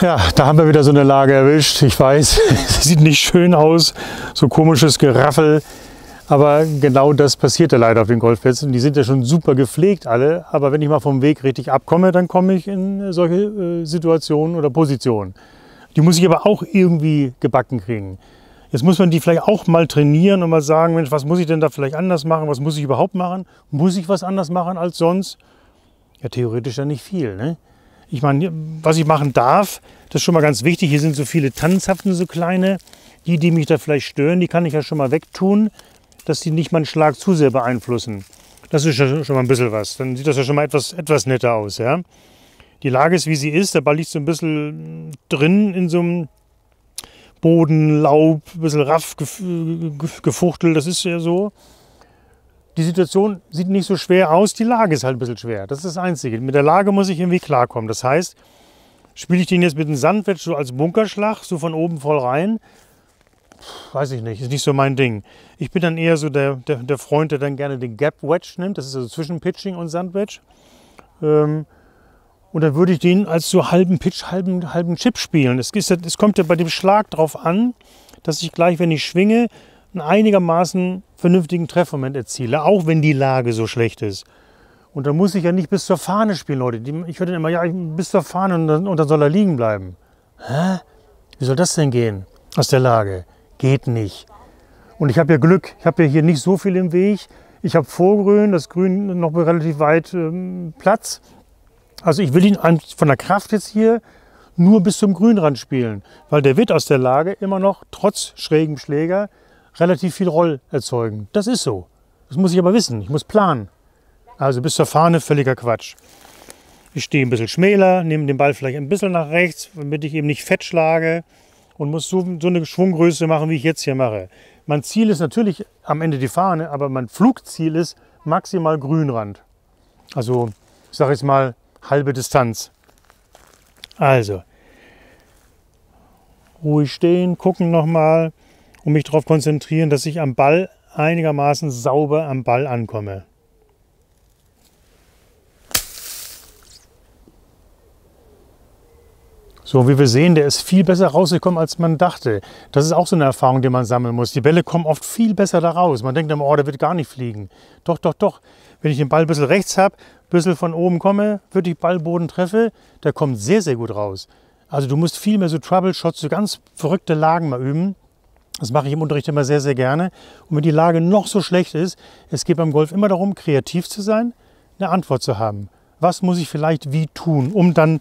Ja, da haben wir wieder so eine Lage erwischt. Ich weiß, sieht nicht schön aus, so komisches Geraffel. Aber genau das passiert ja leider auf den Golfplätzen. Die sind ja schon super gepflegt alle. Aber wenn ich mal vom Weg richtig abkomme, dann komme ich in solche äh, Situationen oder Positionen. Die muss ich aber auch irgendwie gebacken kriegen. Jetzt muss man die vielleicht auch mal trainieren und mal sagen, Mensch, was muss ich denn da vielleicht anders machen? Was muss ich überhaupt machen? Muss ich was anders machen als sonst? Ja, theoretisch ja nicht viel. Ne? Ich meine, was ich machen darf, das ist schon mal ganz wichtig. Hier sind so viele Tannenzapfen, so kleine. Die, die mich da vielleicht stören, die kann ich ja schon mal wegtun dass die nicht meinen Schlag zu sehr beeinflussen. Das ist schon mal ein bisschen was. Dann sieht das ja schon mal etwas, etwas netter aus. Ja? Die Lage ist, wie sie ist. Der Ball liegt so ein bisschen drin in so einem Boden, Laub, ein bisschen raff gefuchtelt. Das ist ja so. Die Situation sieht nicht so schwer aus. Die Lage ist halt ein bisschen schwer. Das ist das Einzige. Mit der Lage muss ich irgendwie klarkommen. Das heißt, spiele ich den jetzt mit einem Sandwedge so als Bunkerschlag, so von oben voll rein, weiß ich nicht, ist nicht so mein Ding. Ich bin dann eher so der, der, der Freund, der dann gerne den Gap Wedge nimmt. Das ist also zwischen Pitching und Sandwedge. Ähm, und dann würde ich den als so halben Pitch, halben, halben Chip spielen. Es, es kommt ja bei dem Schlag darauf an, dass ich gleich, wenn ich schwinge, einen einigermaßen vernünftigen Treffmoment erziele, auch wenn die Lage so schlecht ist. Und dann muss ich ja nicht bis zur Fahne spielen, Leute. Ich höre dann immer, ja, bis zur Fahne und dann, und dann soll er liegen bleiben. Hä? Wie soll das denn gehen aus der Lage? geht nicht. Und ich habe ja Glück, ich habe ja hier nicht so viel im Weg. Ich habe Vorgrün, das Grün noch relativ weit ähm, Platz. Also ich will ihn von der Kraft jetzt hier nur bis zum Grünrand spielen, weil der wird aus der Lage immer noch trotz schrägem Schläger relativ viel Roll erzeugen. Das ist so. Das muss ich aber wissen. Ich muss planen. Also bis zur Fahne völliger Quatsch. Ich stehe ein bisschen schmäler, nehme den Ball vielleicht ein bisschen nach rechts, damit ich eben nicht fett schlage und muss so, so eine Schwunggröße machen, wie ich jetzt hier mache. Mein Ziel ist natürlich am Ende die Fahne, aber mein Flugziel ist maximal Grünrand. Also ich sage jetzt mal halbe Distanz. Also ruhig stehen, gucken nochmal und mich darauf konzentrieren, dass ich am Ball einigermaßen sauber am Ball ankomme. So, wie wir sehen, der ist viel besser rausgekommen, als man dachte. Das ist auch so eine Erfahrung, die man sammeln muss. Die Bälle kommen oft viel besser da raus. Man denkt immer, oh, der wird gar nicht fliegen. Doch, doch, doch. Wenn ich den Ball ein bisschen rechts habe, ein bisschen von oben komme, würde ich Ballboden treffe, der kommt sehr, sehr gut raus. Also du musst viel mehr so Troubleshots, so ganz verrückte Lagen mal üben. Das mache ich im Unterricht immer sehr, sehr gerne. Und wenn die Lage noch so schlecht ist, es geht beim Golf immer darum, kreativ zu sein, eine Antwort zu haben. Was muss ich vielleicht wie tun, um dann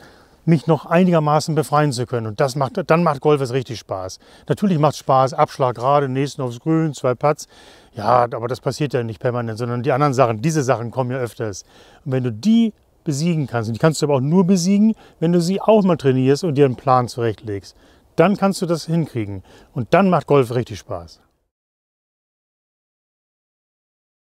mich noch einigermaßen befreien zu können. Und das macht, dann macht Golf es richtig Spaß. Natürlich macht es Spaß, Abschlag gerade, nächsten aufs Grün, zwei Putts. Ja, aber das passiert ja nicht permanent, sondern die anderen Sachen, diese Sachen kommen ja öfters. Und wenn du die besiegen kannst, und die kannst du aber auch nur besiegen, wenn du sie auch mal trainierst und dir einen Plan zurechtlegst, dann kannst du das hinkriegen. Und dann macht Golf richtig Spaß.